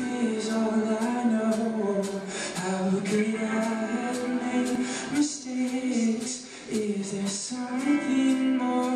is all I know. How could I have made mistakes? Is there something more